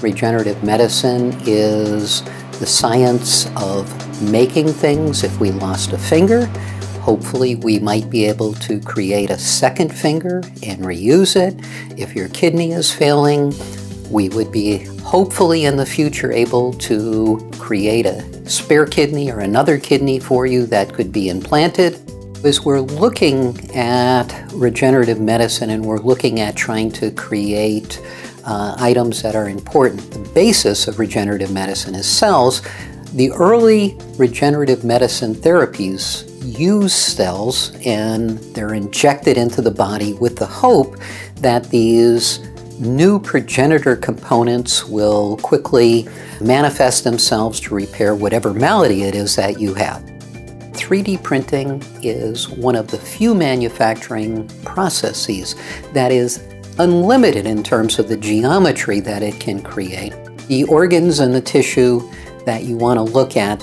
Regenerative medicine is the science of making things. If we lost a finger, hopefully we might be able to create a second finger and reuse it. If your kidney is failing, we would be hopefully in the future able to create a spare kidney or another kidney for you that could be implanted. As we're looking at regenerative medicine and we're looking at trying to create uh, items that are important, the basis of regenerative medicine is cells. The early regenerative medicine therapies use cells and they're injected into the body with the hope that these new progenitor components will quickly manifest themselves to repair whatever malady it is that you have. 3D printing is one of the few manufacturing processes that is unlimited in terms of the geometry that it can create. The organs and the tissue that you want to look at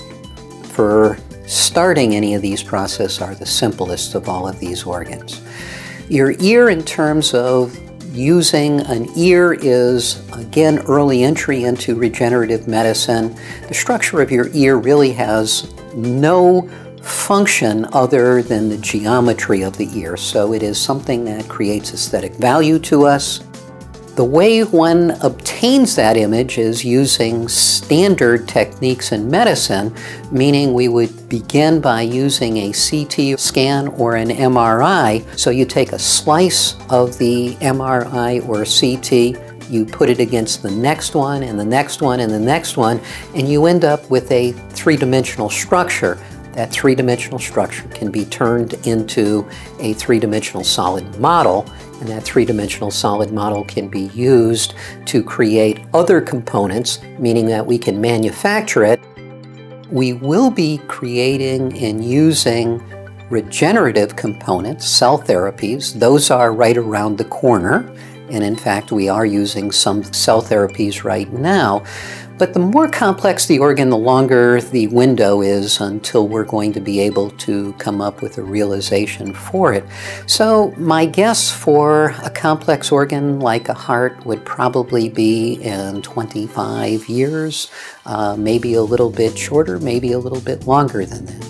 for starting any of these processes are the simplest of all of these organs. Your ear in terms of using an ear is, again, early entry into regenerative medicine. The structure of your ear really has no function other than the geometry of the ear. So it is something that creates aesthetic value to us. The way one obtains that image is using standard techniques in medicine, meaning we would begin by using a CT scan or an MRI. So you take a slice of the MRI or CT, you put it against the next one and the next one and the next one, and you end up with a three-dimensional structure that three-dimensional structure can be turned into a three-dimensional solid model, and that three-dimensional solid model can be used to create other components, meaning that we can manufacture it. We will be creating and using regenerative components, cell therapies. Those are right around the corner. And in fact, we are using some cell therapies right now. But the more complex the organ, the longer the window is until we're going to be able to come up with a realization for it. So my guess for a complex organ like a heart would probably be in 25 years, uh, maybe a little bit shorter, maybe a little bit longer than that.